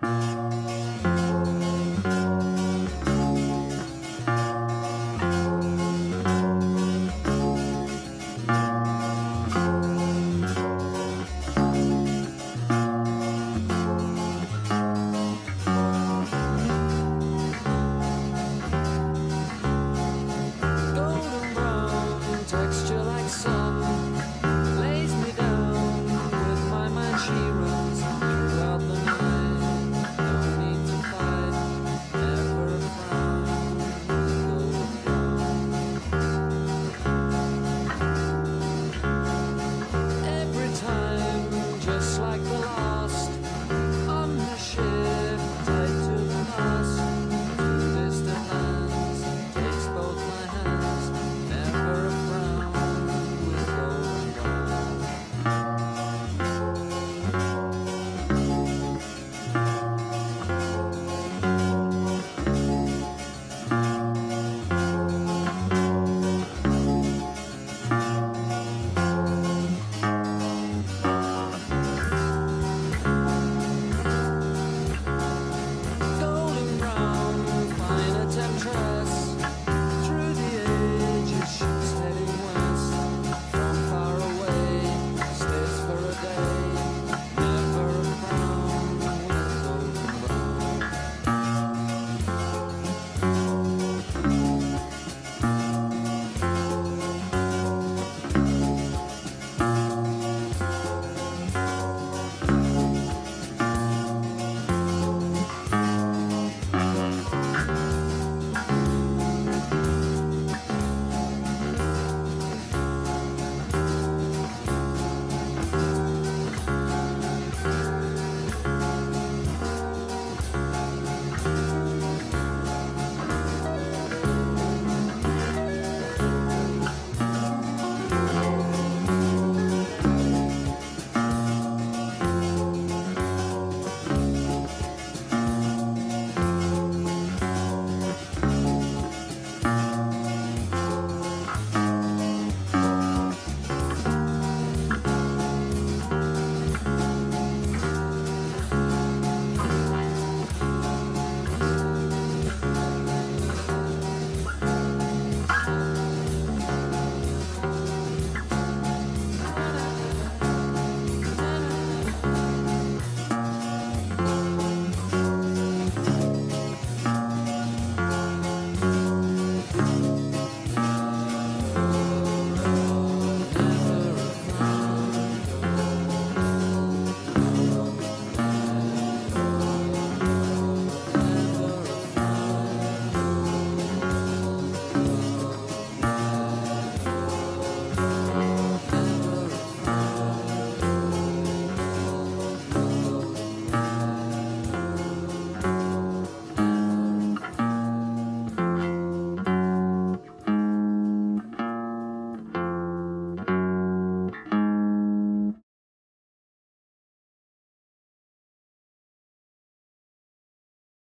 Música